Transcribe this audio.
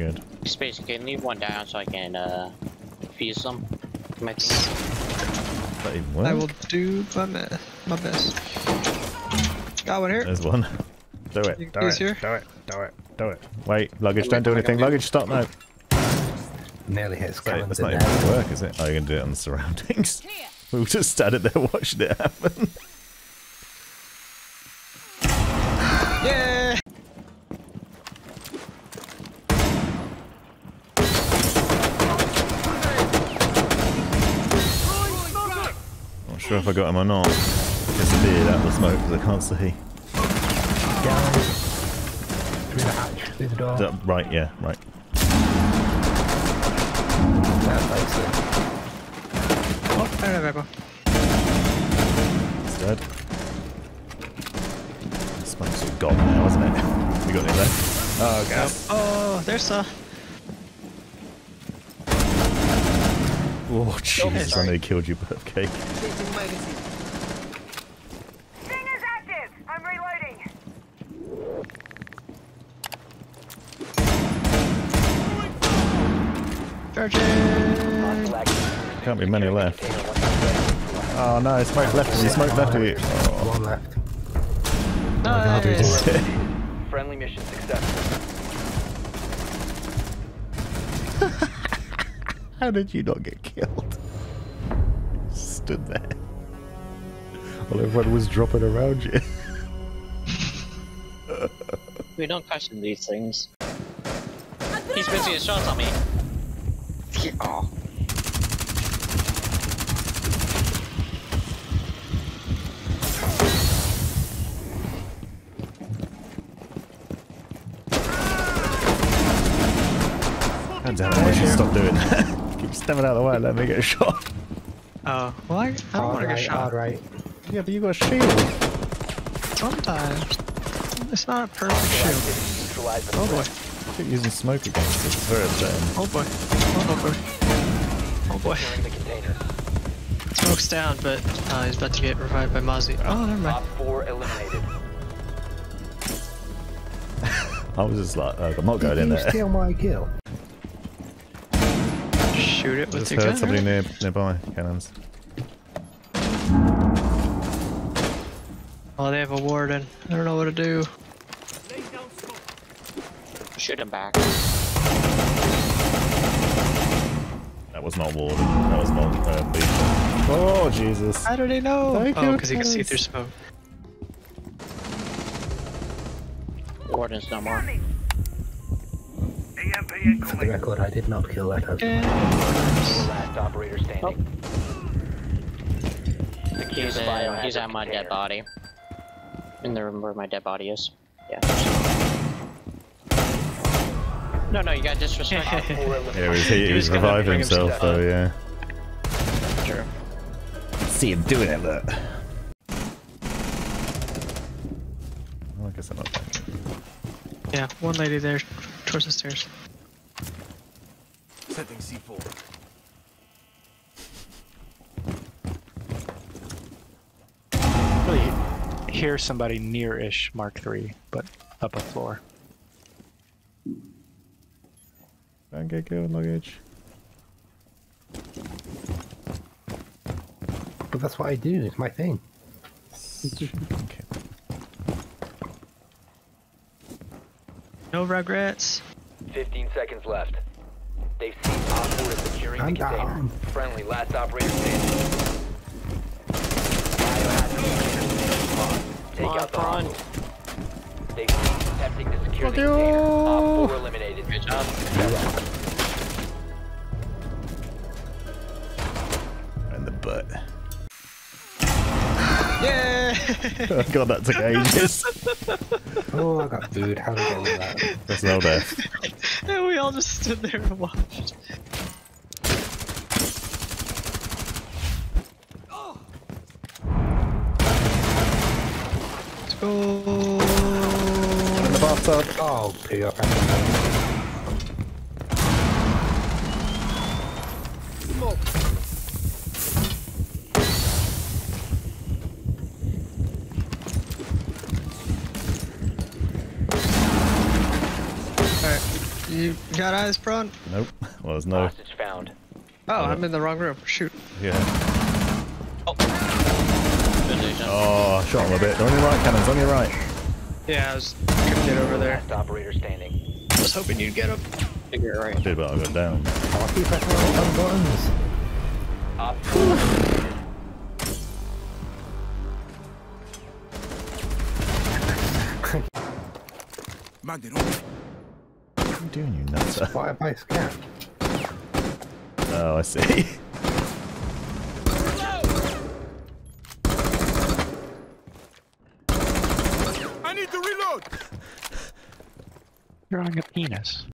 Good. Space, can leave one down so I can uh fuse them. My thing. That even work? I will do my, me- my best. Got one here. There's one. Do it. You Do guys it. here? Do it. Do it. Do it. Wait, luggage, don't do anything. Luggage, stop now. Nearly hit Wait, Scanlon's that's not even gonna work, is it? Oh, you're gonna do it on the surroundings. We were just standing there watching it happen. Sure if I got him or not. Disappeared out of the smoke because I can't see. Down. Through the hatch. Through the door. That right? Yeah, right. That's like so. Oh, there we go. It's dead. Smoke's all gone now, isn't it? You got any left? Oh, gas. Oh, there's a. Oh, jeez, I sorry. nearly killed you, birthcake. Thing is active. I'm reloading. Charging. Can't be many left. Oh no, smoke left of you, smoke left of you. Oh, One left. Oh, nice. Friendly mission successful. How did you not get killed? Stood there. While everyone was dropping around you. We don't question these things. He's busy his shots on me. Oh. God damn it, I should stop doing that. Keep stepping out of the way and let me get a shot. Oh, well, I, I don't want to get shot. alright. Yeah, but you got a shield. Sometimes. It's not a perfect shield. Oh boy. Keep using smoke against it. It's very upsetting. Oh boy. Oh boy. Oh boy. Securing the container. Smoke's down, but uh, he's about to get revived by Mozzie. Oh, never Top mind. four eliminated. I was just like, uh, I'm not going Did in you there. steal my kill? Shoot it with Just your gun. somebody right? near nearby. Cannons. Oh, they have a warden. I don't know what to do. Shoot him back. That was not Warden. That was not uh, Beacon. Oh, Jesus. How do they know? Thank oh, you, because you can see through smoke. Warden's no more. EMP For the record, I did not kill that husband. Yeah. Last operator standing. Oh. Secure He's the uh, in, he's at my dead body. In the room where my dead body is. Yeah. No, no, you got disrespect. Top. Yeah, he was, he, He he was was reviving himself, himself though, yeah. True. See him doing it, look. Well, I guess I'm not Yeah, one lady there towards the stairs. Setting C4. really hear somebody near-ish Mark III, but up a floor. Don't get killed, luggage. But that's what I do. It's my thing. No regrets. 15 seconds left. They've seen Op 4 is securing the I'm container. down. Friendly, last operator standing. Biohazard container spawn. Take on, out the prawn. hostile. They've seen attempting to secure Fuck the you. container. Op 4 eliminated. Good job. In the butt. Yeah. God, that took ages. Oh, I got food. How did I get that? There's no death. and we all just stood there and watched. Let's go. In the bathtub. Oh, poo up. You You got eyes, Prawn? Nope. Well, there's no. Hostage found. Oh, I'm in the wrong room. Shoot. Yeah. Good illusion. Oh, oh shot him a bit. On your right, cannons. On your right. Yeah, I was couldn't get over there. Last operator standing. I was hoping you'd get him. Figure it right. I did, but I got down. I'll keep pressing all the buttons. Op 4 eliminated. What are you doing, you nutter? Fire by scan. Oh, I see. Drawing a penis.